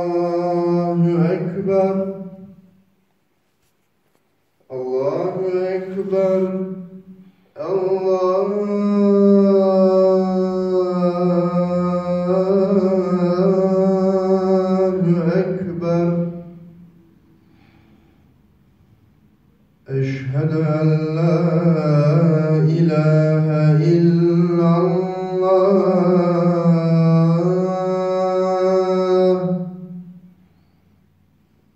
الله أكبر الله أكبر الله أكبر أشهد أن لا إله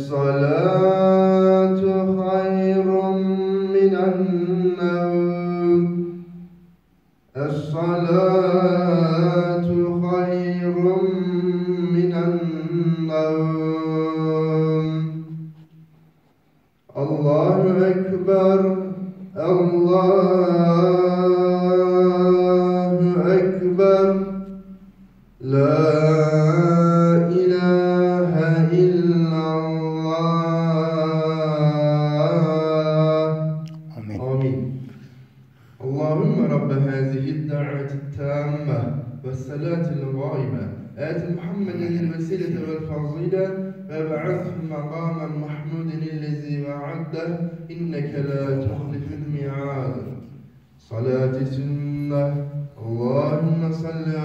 الصلاة خير من النوم. الصلاة خير من النوم. الله أكبر الله أكبر. لا اللهم رب هذه الدعوة التامة والصلاة الغائبة آت محمد الوسيلة والفضيلة وابعثه مقاما محمودا الذي وعده. إنك لا تخلف الميعاد. صلاة سنة اللهم صل